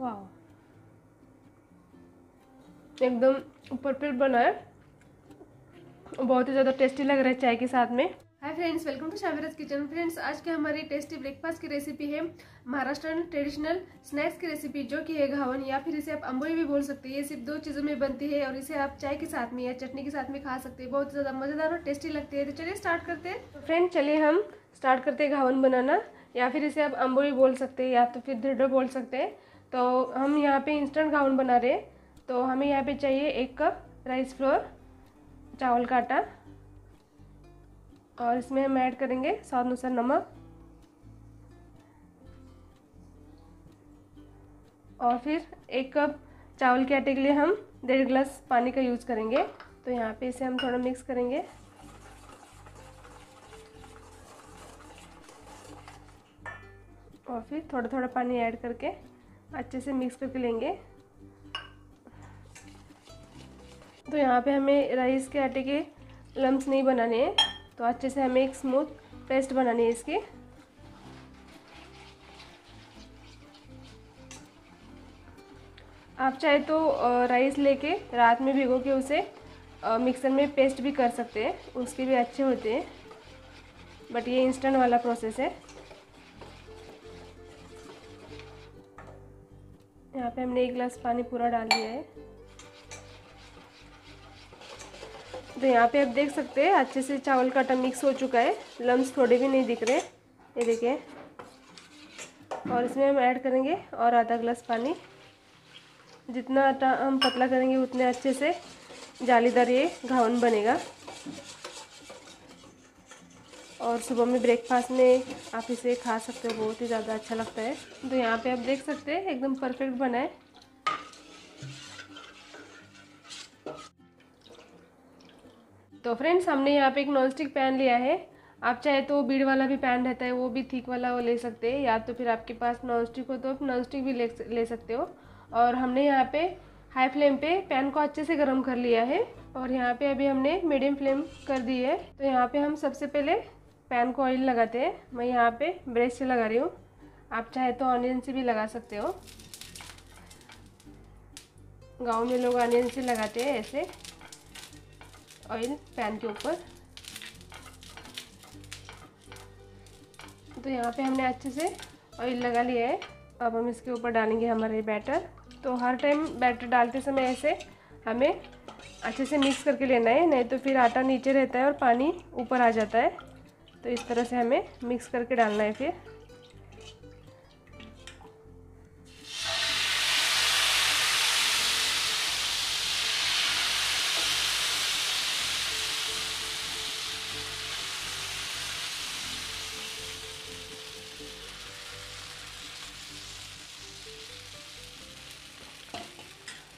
वाह एकदम परफेक्ट बना है। बहुत ही ज़्यादा टेस्टी लग रहा है चाय के साथ में। Hi friends welcome to Shaviraj kitchen friends आज की हमारी टेस्टी ब्रेकफास्ट की रेसिपी है महाराष्ट्रन ट्रेडिशनल स्नैक्स की रेसिपी जो कि है घावन या फिर इसे आप अम्बोई भी बोल सकते हैं। ये सिर्फ़ दो चीज़ों में बनती है और इसे आप चाय के साथ में या चटनी के साथ में खा सकते हैं। बहुत ज़्यादा मज़ेदार और टेस्टी लगती है। तो चलिए स्टार्ट करते हैं। फ्रेंड चलिए हम स्टार्ट करते हैं घावन बनाना या फिर इसे आप अम्बोई बोल सकते हैं या तो फिर धिडो बोल सकते हैं। तो हम यहाँ पे इंस्टेंट घावन बना रहे हैं। तो हमें यहाँ पे चाहिए एक कप राइस फ्लोर चावल का आटा और इसमें हम ऐड करेंगे स्वाद अनुसार नमक। और फिर एक कप चावल के आटे के लिए हम डेढ़ गिलास पानी का यूज़ करेंगे। तो यहाँ पे इसे हम थोड़ा मिक्स करेंगे। और फिर थोड़ा थोड़ा पानी ऐड करके अच्छे से मिक्स करके लेंगे। तो यहाँ पे हमें राइस के आटे के लम्स नहीं बनाने हैं तो अच्छे से हमें एक स्मूथ पेस्ट बनानी है इसकी। आप चाहे तो राइस लेके रात में भिगो के उसे मिक्सर में पेस्ट भी कर सकते हैं, उसके भी अच्छे होते हैं। बट ये इंस्टेंट वाला प्रोसेस है। यहाँ पे हमने एक गिलास पानी पूरा डाल दिया है। तो यहाँ पे आप देख सकते हैं, अच्छे से चावल का आटा मिक्स हो चुका है। लम्स थोड़े भी नहीं दिख रहे। ये देखिए। और इसमें हम ऐड करेंगे और आधा गिलास पानी। जितना आटा हम पतला करेंगे, उतने अच्छे से जालीदार ये घावन बनेगा। और सुबह में ब्रेकफास्ट में आप इसे खा सकते हो, बहुत ही ज़्यादा अच्छा लगता है। तो यहाँ पे आप देख सकते हैं, एकदम परफेक्ट बना है। तो फ्रेंड्स हमने यहाँ पे एक नॉन स्टिक पैन लिया है। आप चाहे तो बीड वाला भी पैन रहता है, वो भी थिक वाला वो ले सकते हैं, या तो फिर आपके पास नॉन स्टिक हो तो आप नॉन स्टिक भी ले ले सकते हो। और हमने यहाँ पे हाई फ्लेम पे पैन को अच्छे से गर्म कर लिया है। और यहाँ पे अभी हमने मीडियम फ्लेम कर दी है। तो यहाँ पे हम सबसे पहले पैन को ऑयल लगाते हैं। मैं यहाँ पे ब्रश से लगा रही हूँ। आप चाहे तो ऑनियन से भी लगा सकते हो। गाँव में लोग ऑनियन से लगाते हैं ऐसे ऑयल पैन के ऊपर। तो यहाँ पे हमने अच्छे से ऑयल लगा लिया है। अब हम इसके ऊपर डालेंगे हमारे बैटर। तो हर टाइम बैटर डालते समय ऐसे हमें अच्छे से मिक्स करके लेना है, नहीं तो फिर आटा नीचे रहता है और पानी ऊपर आ जाता है। तो इस तरह से हमें मिक्स करके डालना है फिर।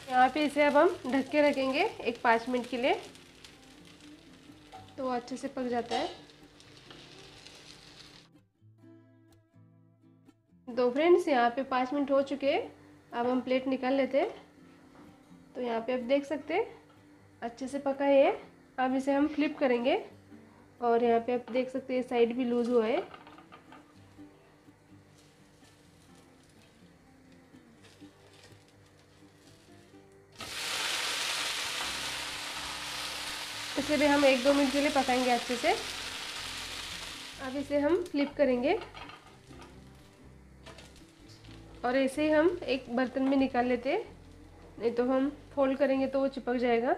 यहाँ पे इसे अब हम ढक के रखेंगे एक पाँच मिनट के लिए। तो अच्छे से पक जाता है। तो फ्रेंड्स यहाँ पे पाँच मिनट हो चुके हैं। अब हम प्लेट निकाल लेते हैं। तो यहाँ पे आप देख सकते हैं, अच्छे से पका है अब इसे हम फ्लिप करेंगे और यहाँ पे आप देख सकते हैं साइड भी लूज़ हुआ है। इसे भी हम एक दो मिनट के लिए पकाएँगे अच्छे से। अब इसे हम फ्लिप करेंगे। और ऐसे ही हम एक बर्तन में निकाल लेते हैं। नहीं तो हम फोल्ड करेंगे तो वो चिपक जाएगा।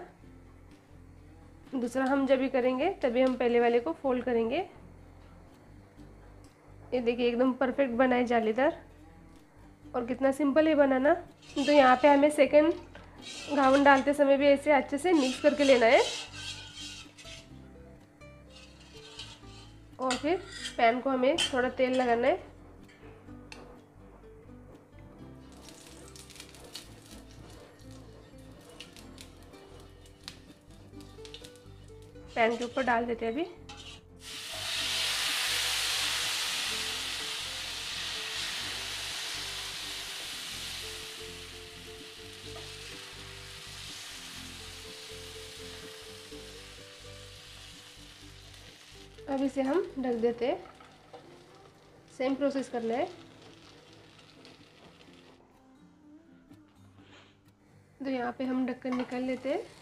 दूसरा हम जब भी करेंगे, तभी हम पहले वाले को फोल्ड करेंगे। ये देखिए, एकदम परफेक्ट बनाए जालीदार। और कितना सिंपल है बनाना। तो यहाँ पे हमें सेकंड घावन डालते समय भी ऐसे अच्छे से मिक्स करके लेना है। और फिर पैन को हमें थोड़ा तेल लगाना है। पैन के ऊपर डाल देते हैं अभी। अब इसे हम ढक देते हैं। सेम प्रोसेस करना है। तो यहाँ पे हम ढक्कन निकाल लेते हैं।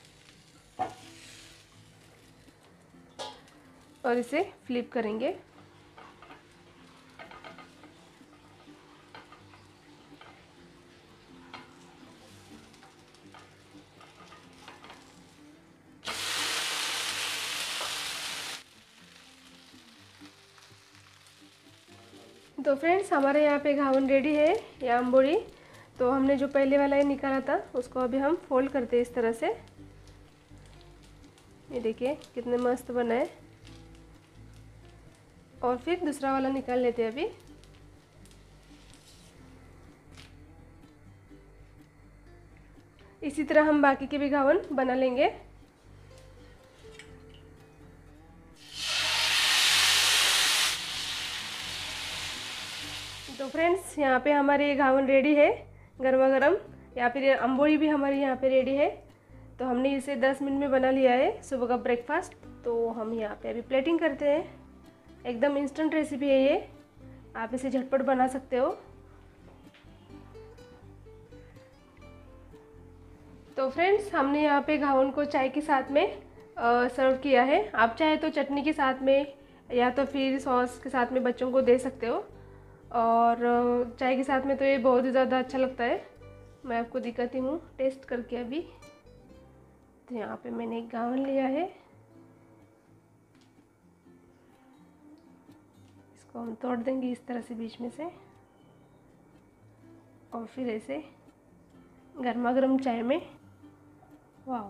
और इसे फ्लिप करेंगे। तो फ्रेंड्स हमारे यहाँ पे घावन रेडी है, या अम्बोड़ी तो हमने जो पहले वाला ये निकाला था, उसको अभी हम फोल्ड करते हैं इस तरह से। ये देखिए, कितने मस्त बना है। और फिर दूसरा वाला निकाल लेते हैं अभी। इसी तरह हम बाकी के भी घावन बना लेंगे। तो फ्रेंड्स, यहाँ पे हमारे ये घावन रेडी है गर्मा गर्म या फिर अम्बोड़ी भी हमारी यहाँ पे रेडी है। तो हमने इसे 10 मिनट में बना लिया है, सुबह का ब्रेकफास्ट तो हम यहाँ पे अभी प्लेटिंग करते हैं। एकदम इंस्टेंट रेसिपी है ये। आप इसे झटपट बना सकते हो। तो फ्रेंड्स हमने यहाँ पे घावन को चाय के साथ में सर्व किया है। आप चाहे तो चटनी के साथ में या तो फिर सॉस के साथ में बच्चों को दे सकते हो। और चाय के साथ में तो ये बहुत ही ज़्यादा अच्छा लगता है। मैं आपको दिखाती हूँ टेस्ट करके अभी। तो यहाँ पे मैंने एक गावन लिया है। इसको हम तोड़ देंगे इस तरह से बीच में से। और फिर ऐसे गर्मा गर्म चाय में। वाह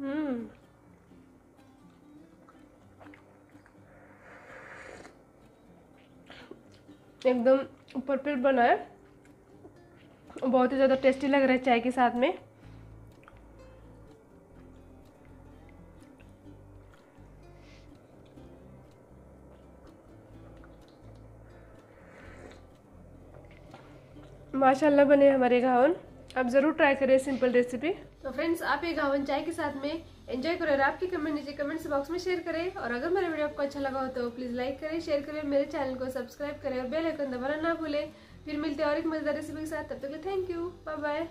हम्म। एकदम परफेक्ट बना है। बहुत ही ज़्यादा टेस्टी लग रहा है चाय के साथ में। माशाल्लाह बने हमारे घावन आप ज़रूर ट्राई करें सिंपल रेसिपी तो फ्रेंड्स आप ये घावन चाय के साथ में एंजॉय करें और आपकी कमेंट नीचे कमेंट्स बॉक्स में शेयर करें। और अगर मेरा वीडियो आपको अच्छा लगा हो तो प्लीज़ लाइक करें शेयर करें, मेरे चैनल को सब्सक्राइब करें और बेल आइकन दबाना ना भूलें। फिर मिलते हैं और एक मज़ेदार रेसिपी के साथ। तब तक थैंक यू बाय बाय